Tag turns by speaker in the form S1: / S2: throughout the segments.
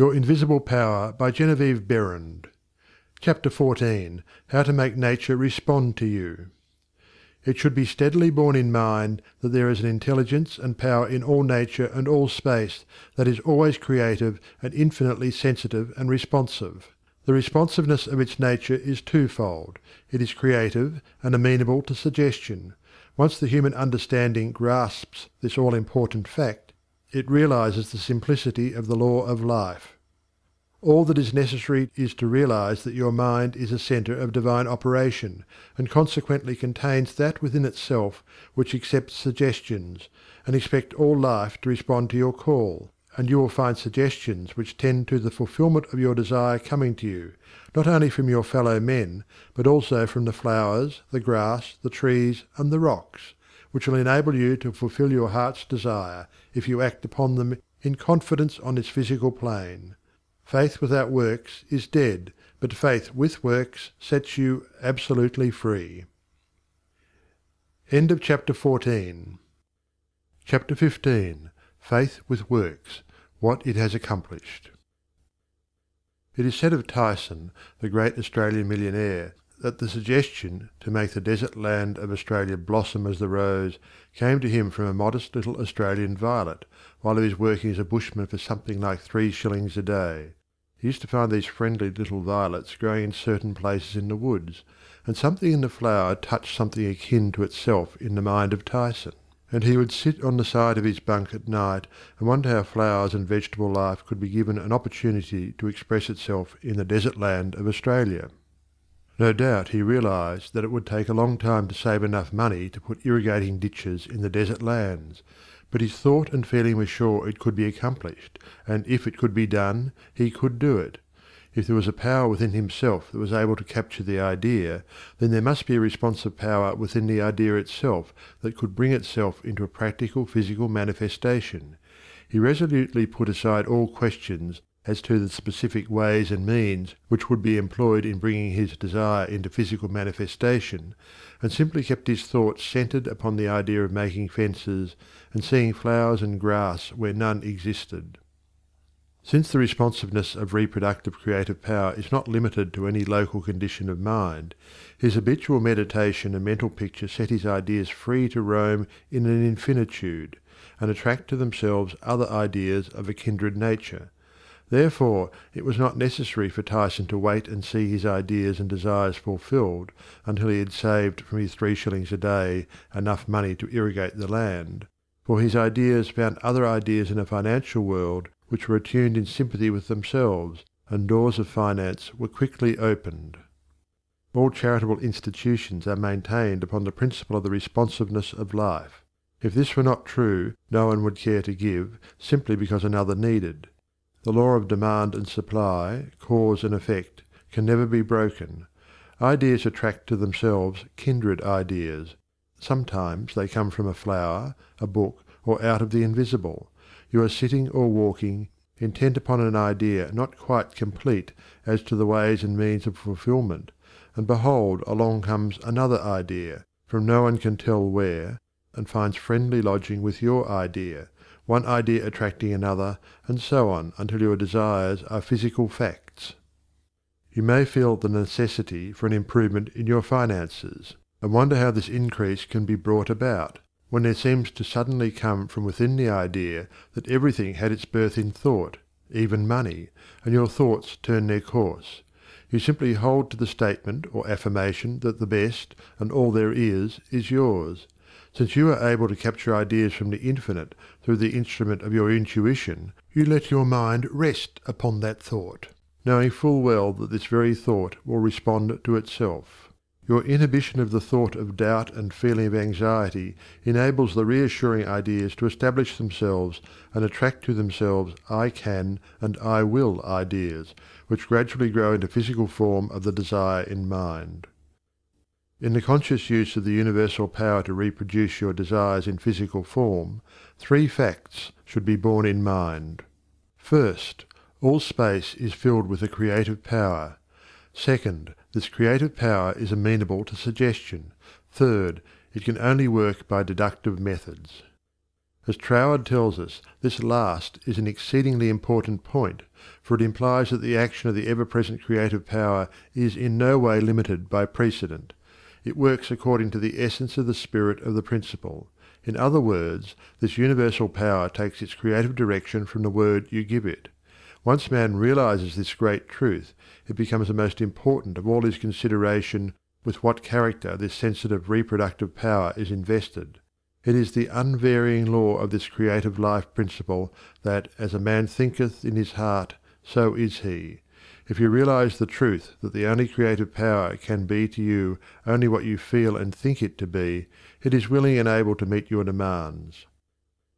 S1: Your Invisible Power by Genevieve Behrend. CHAPTER 14 How to Make Nature Respond to You It should be steadily borne in mind that there is an intelligence and power in all nature and all space that is always creative and infinitely sensitive and responsive. The responsiveness of its nature is twofold: it is creative and amenable to suggestion. Once the human understanding grasps this all important fact, it realizes the simplicity of the law of life. All that is necessary is to realize that your mind is a center of divine operation, and consequently contains that within itself which accepts suggestions, and expect all life to respond to your call, and you will find suggestions which tend to the fulfillment of your desire coming to you, not only from your fellow men, but also from the flowers, the grass, the trees, and the rocks, which will enable you to fulfill your heart's desire if you act upon them in confidence on this physical plane. Faith without works is dead, but faith with works sets you absolutely free. End of chapter 14. Chapter 15. Faith with Works What it has accomplished. It is said of Tyson, the great Australian millionaire, that the suggestion to make the desert land of Australia blossom as the rose came to him from a modest little Australian violet, while he was working as a bushman for something like three shillings a day. He used to find these friendly little violets growing in certain places in the woods, and something in the flower touched something akin to itself in the mind of Tyson, and he would sit on the side of his bunk at night and wonder how flowers and vegetable life could be given an opportunity to express itself in the desert land of Australia. No doubt he realized that it would take a long time to save enough money to put irrigating ditches in the desert lands, but his thought and feeling were sure it could be accomplished, and if it could be done, he could do it. If there was a power within himself that was able to capture the idea, then there must be a responsive power within the idea itself that could bring itself into a practical physical manifestation. He resolutely put aside all questions as to the specific ways and means which would be employed in bringing his desire into physical manifestation, and simply kept his thoughts centred upon the idea of making fences and seeing flowers and grass where none existed. Since the responsiveness of reproductive creative power is not limited to any local condition of mind, his habitual meditation and mental picture set his ideas free to roam in an infinitude, and attract to themselves other ideas of a kindred nature Therefore it was not necessary for Tyson to wait and see his ideas and desires fulfilled until he had saved from his three shillings a day enough money to irrigate the land, for his ideas found other ideas in a financial world which were attuned in sympathy with themselves, and doors of finance were quickly opened. All charitable institutions are maintained upon the principle of the responsiveness of life. If this were not true, no one would care to give simply because another needed. The law of demand and supply, cause and effect, can never be broken. Ideas attract to themselves kindred ideas. Sometimes they come from a flower, a book, or out of the invisible. You are sitting or walking, intent upon an idea not quite complete as to the ways and means of fulfilment, and behold along comes another idea, from no one can tell where, and finds friendly lodging with your idea, one idea attracting another, and so on until your desires are physical facts. You may feel the necessity for an improvement in your finances, and wonder how this increase can be brought about, when there seems to suddenly come from within the idea that everything had its birth in thought, even money, and your thoughts turn their course. You simply hold to the statement or affirmation that the best, and all there is, is yours, since you are able to capture ideas from the infinite through the instrument of your intuition, you let your mind rest upon that thought, knowing full well that this very thought will respond to itself. Your inhibition of the thought of doubt and feeling of anxiety enables the reassuring ideas to establish themselves and attract to themselves I can and I will ideas, which gradually grow into physical form of the desire in mind. In the conscious use of the universal power to reproduce your desires in physical form, three facts should be borne in mind. First, all space is filled with a creative power. Second, this creative power is amenable to suggestion. Third, it can only work by deductive methods. As Troward tells us, this last is an exceedingly important point, for it implies that the action of the ever present creative power is in no way limited by precedent. It works according to the essence of the spirit of the principle. In other words, this universal power takes its creative direction from the word you give it. Once man realizes this great truth, it becomes the most important of all his consideration with what character this sensitive reproductive power is invested. It is the unvarying law of this creative life principle that as a man thinketh in his heart, so is he. If you realize the truth that the only creative power can be to you only what you feel and think it to be, it is willing and able to meet your demands.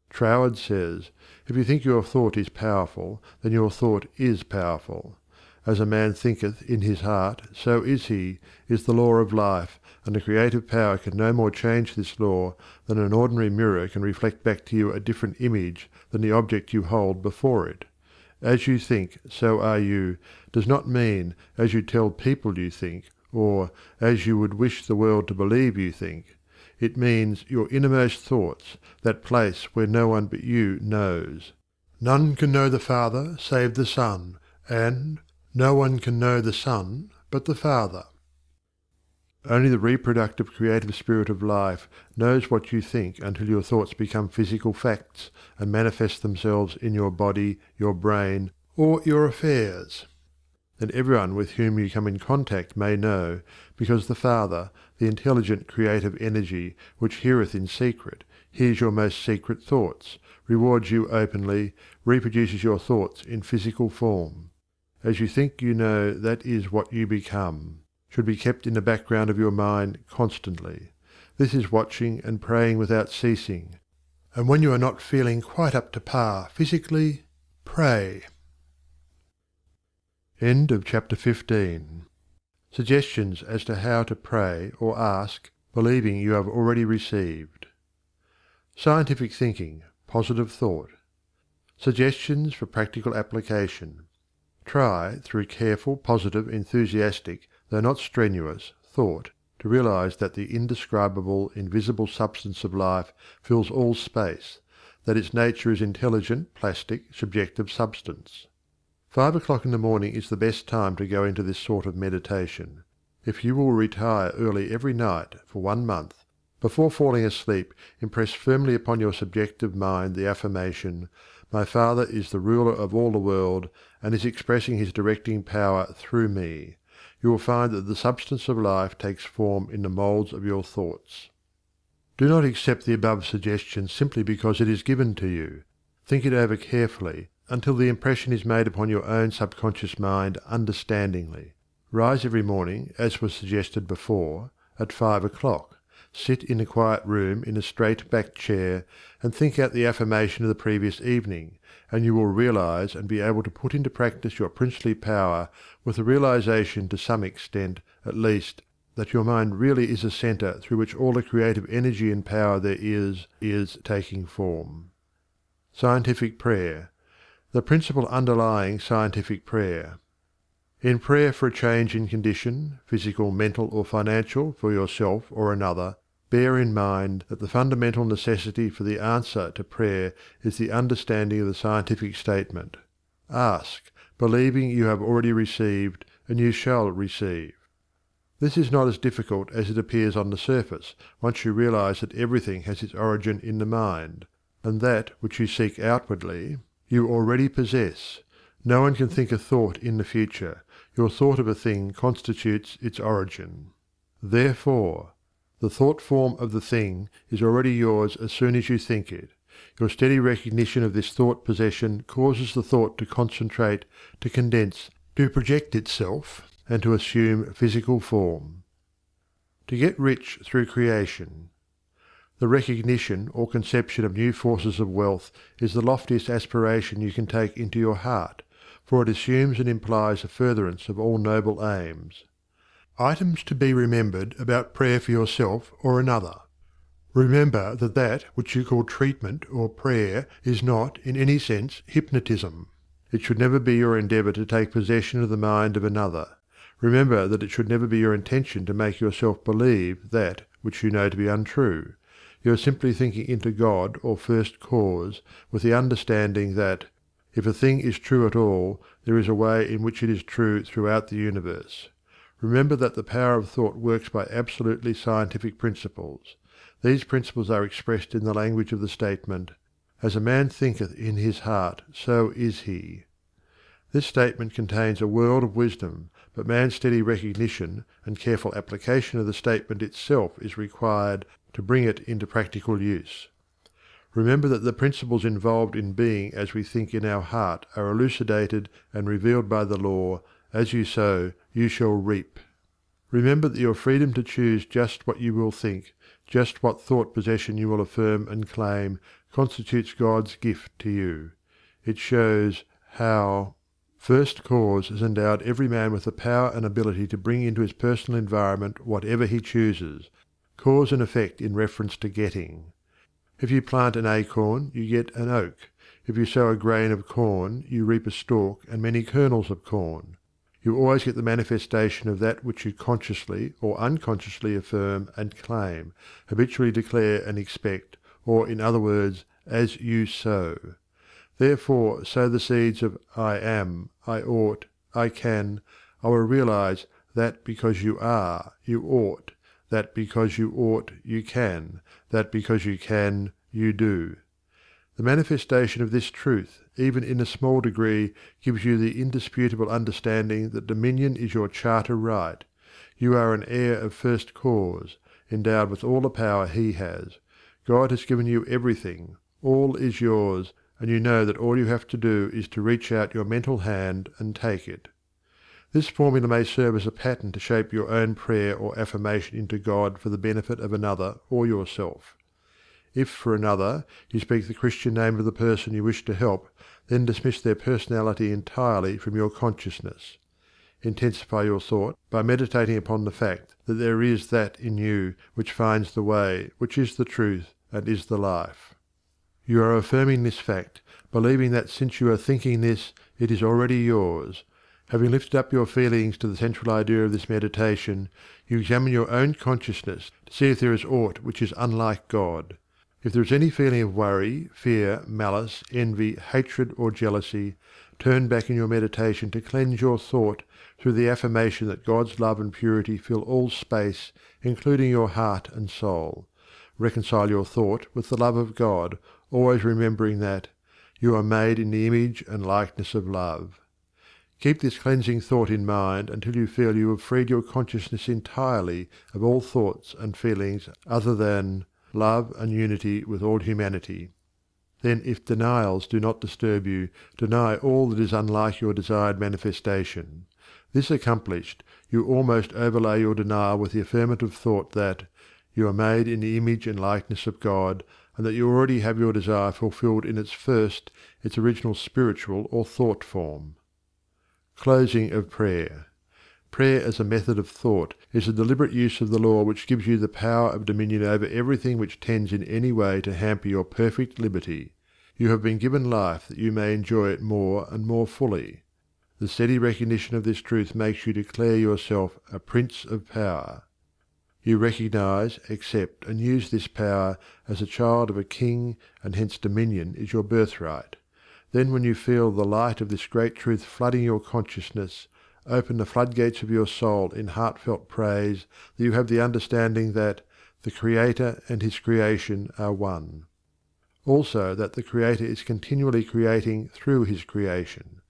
S1: Troward says, If you think your thought is powerful, then your thought is powerful. As a man thinketh in his heart, so is he, is the law of life, and the creative power can no more change this law than an ordinary mirror can reflect back to you a different image than the object you hold before it. As you think, so are you, does not mean as you tell people you think, or as you would wish the world to believe you think. It means your innermost thoughts, that place where no one but you knows. None can know the Father save the Son, and no one can know the Son but the Father. Only the reproductive creative spirit of life knows what you think until your thoughts become physical facts and manifest themselves in your body, your brain, or your affairs. Then everyone with whom you come in contact may know, because the Father, the intelligent creative energy which heareth in secret, hears your most secret thoughts, rewards you openly, reproduces your thoughts in physical form. As you think you know, that is what you become should be kept in the background of your mind constantly. This is watching and praying without ceasing. And when you are not feeling quite up to par physically, pray. End of chapter 15. Suggestions as to how to pray or ask, believing you have already received. Scientific thinking, positive thought. Suggestions for practical application. Try, through careful, positive, enthusiastic, though not strenuous, thought to realize that the indescribable, invisible substance of life fills all space, that its nature is intelligent, plastic, subjective substance. Five o'clock in the morning is the best time to go into this sort of meditation. If you will retire early every night for one month, before falling asleep impress firmly upon your subjective mind the affirmation, My Father is the ruler of all the world and is expressing his directing power through me you will find that the substance of life takes form in the moulds of your thoughts. Do not accept the above suggestion simply because it is given to you. Think it over carefully until the impression is made upon your own subconscious mind understandingly. Rise every morning, as was suggested before, at five o'clock. Sit in a quiet room in a straight backed chair and think out the affirmation of the previous evening, and you will realize and be able to put into practice your princely power with the realization to some extent, at least, that your mind really is a center through which all the creative energy and power there is is taking form. Scientific Prayer. The principle underlying scientific prayer. In prayer for a change in condition, physical, mental, or financial, for yourself or another, bear in mind that the fundamental necessity for the answer to prayer is the understanding of the scientific statement. Ask, believing you have already received, and you shall receive. This is not as difficult as it appears on the surface once you realize that everything has its origin in the mind, and that which you seek outwardly you already possess. No one can think a thought in the future. Your thought of a thing constitutes its origin. Therefore, the thought form of the thing is already yours as soon as you think it. Your steady recognition of this thought possession causes the thought to concentrate, to condense, to project itself, and to assume physical form. To get rich through creation. The recognition or conception of new forces of wealth is the loftiest aspiration you can take into your heart, for it assumes and implies a furtherance of all noble aims. Items to be remembered about prayer for yourself or another. Remember that that which you call treatment or prayer is not, in any sense, hypnotism. It should never be your endeavor to take possession of the mind of another. Remember that it should never be your intention to make yourself believe that which you know to be untrue. You are simply thinking into God or First Cause with the understanding that if a thing is true at all, there is a way in which it is true throughout the universe. Remember that the power of thought works by absolutely scientific principles. These principles are expressed in the language of the statement, "As a man thinketh in his heart, so is he." This statement contains a world of wisdom, but man's steady recognition and careful application of the statement itself is required to bring it into practical use. Remember that the principles involved in being as we think in our heart are elucidated and revealed by the law, "As you sow, you shall reap." Remember that your freedom to choose just what you will think, just what thought possession you will affirm and claim, constitutes God's gift to you. It shows how First Cause has endowed every man with the power and ability to bring into his personal environment whatever he chooses cause and effect in reference to getting. If you plant an acorn you get an oak; if you sow a grain of corn you reap a stalk and many kernels of corn. You always get the manifestation of that which you consciously or unconsciously affirm and claim, habitually declare and expect, or in other words, as you sow. Therefore sow the seeds of "I am," "I ought," "I can," "I will realize" that because you are, you ought that because you ought you can, that because you can you do. The manifestation of this truth, even in a small degree, gives you the indisputable understanding that dominion is your charter right. You are an heir of First Cause, endowed with all the power he has. God has given you everything; all is yours, and you know that all you have to do is to reach out your mental hand and take it. This formula may serve as a pattern to shape your own prayer or affirmation into God for the benefit of another or yourself. If for another you speak the Christian name of the person you wish to help, then dismiss their personality entirely from your consciousness. Intensify your thought by meditating upon the fact that there is that in you which finds the way, which is the truth, and is the life. You are affirming this fact, believing that since you are thinking this it is already yours, Having lifted up your feelings to the central idea of this meditation, you examine your own consciousness to see if there is aught which is unlike God. If there is any feeling of worry, fear, malice, envy, hatred, or jealousy, turn back in your meditation to cleanse your thought through the affirmation that God's love and purity fill all space, including your heart and soul. Reconcile your thought with the love of God, always remembering that you are made in the image and likeness of love. Keep this cleansing thought in mind until you feel you have freed your consciousness entirely of all thoughts and feelings other than love and unity with all humanity. Then if denials do not disturb you, deny all that is unlike your desired manifestation. This accomplished, you almost overlay your denial with the affirmative thought that you are made in the image and likeness of God, and that you already have your desire fulfilled in its first, its original spiritual or thought form. Closing of prayer. Prayer as a method of thought is a deliberate use of the law which gives you the power of dominion over everything which tends in any way to hamper your perfect liberty. You have been given life that you may enjoy it more and more fully. The steady recognition of this truth makes you declare yourself a Prince of Power. You recognize, accept, and use this power as a child of a king, and hence dominion is your birthright. Then when you feel the light of this great truth flooding your consciousness, open the floodgates of your soul in heartfelt praise that you have the understanding that the Creator and his creation are one. Also that the Creator is continually creating through his creation.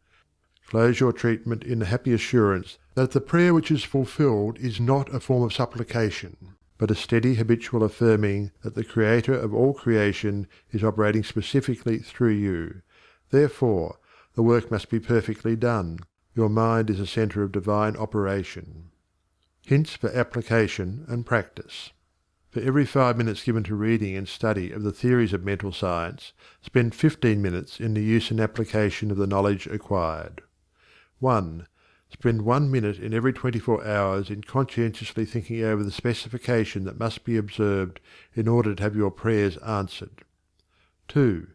S1: Close your treatment in the happy assurance that the prayer which is fulfilled is not a form of supplication, but a steady habitual affirming that the Creator of all creation is operating specifically through you Therefore, the work must be perfectly done. Your mind is a center of divine operation. Hints for application and practice. For every five minutes given to reading and study of the theories of mental science, spend fifteen minutes in the use and application of the knowledge acquired. 1. Spend one minute in every twenty four hours in conscientiously thinking over the specification that must be observed in order to have your prayers answered. 2.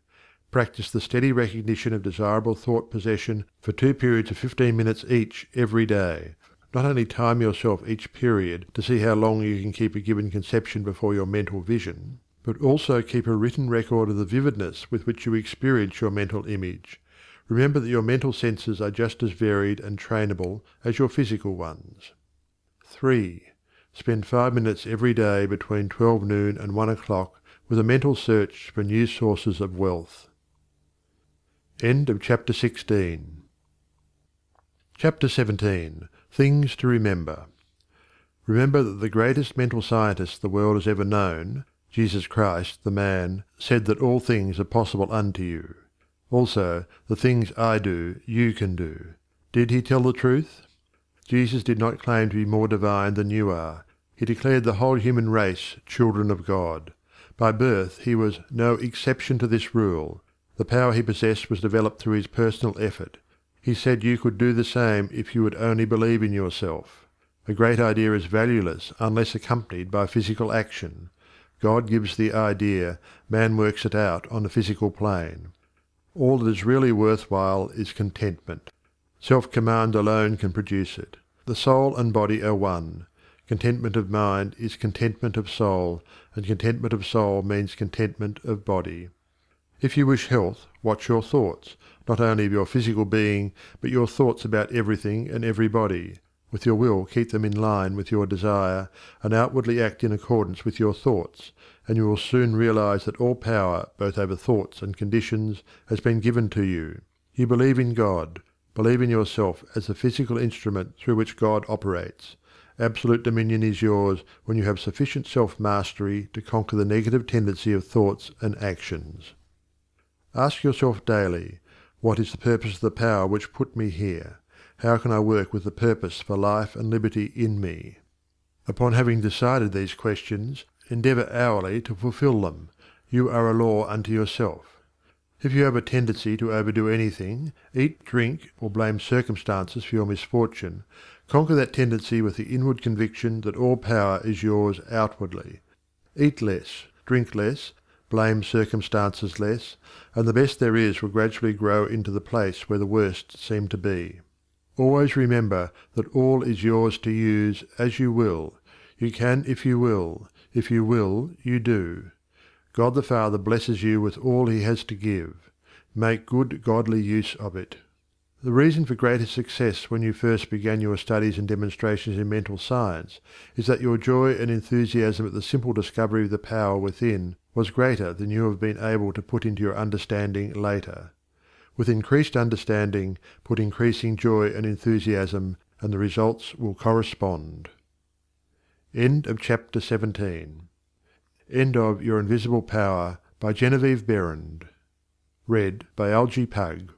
S1: Practice the steady recognition of desirable thought possession for two periods of fifteen minutes each every day. Not only time yourself each period to see how long you can keep a given conception before your mental vision, but also keep a written record of the vividness with which you experience your mental image. Remember that your mental senses are just as varied and trainable as your physical ones. 3. Spend five minutes every day between 12 noon and 1 o'clock with a mental search for new sources of wealth. End of chapter 16. Chapter 17. Things to Remember. Remember that the greatest mental scientist the world has ever known, Jesus Christ, the man, said that all things are possible unto you. Also, the things I do, you can do. Did he tell the truth? Jesus did not claim to be more divine than you are. He declared the whole human race children of God. By birth he was no exception to this rule. The power he possessed was developed through his personal effort. He said you could do the same if you would only believe in yourself. A great idea is valueless unless accompanied by physical action. God gives the idea, man works it out on the physical plane. All that is really worthwhile is contentment. Self command alone can produce it. The soul and body are one. Contentment of mind is contentment of soul, and contentment of soul means contentment of body. If you wish health, watch your thoughts, not only of your physical being, but your thoughts about everything and everybody. With your will keep them in line with your desire, and outwardly act in accordance with your thoughts, and you will soon realize that all power both over thoughts and conditions has been given to you. You believe in God. Believe in yourself as the physical instrument through which God operates. Absolute dominion is yours when you have sufficient self mastery to conquer the negative tendency of thoughts and actions. Ask yourself daily, What is the purpose of the power which put me here? How can I work with the purpose for life and liberty in me? Upon having decided these questions, endeavour hourly to fulfill them. You are a law unto yourself. If you have a tendency to overdo anything, eat, drink, or blame circumstances for your misfortune, conquer that tendency with the inward conviction that all power is yours outwardly. Eat less, drink less, blame circumstances less, and the best there is will gradually grow into the place where the worst seem to be. Always remember that all is yours to use as you will. You can if you will. If you will, you do. God the Father blesses you with all he has to give. Make good godly use of it. The reason for greater success when you first began your studies and demonstrations in mental science is that your joy and enthusiasm at the simple discovery of the power within was greater than you have been able to put into your understanding later. With increased understanding, put increasing joy and enthusiasm, and the results will correspond. End of chapter 17. End of Your Invisible Power by Genevieve Behrend. Read by Algie Pug.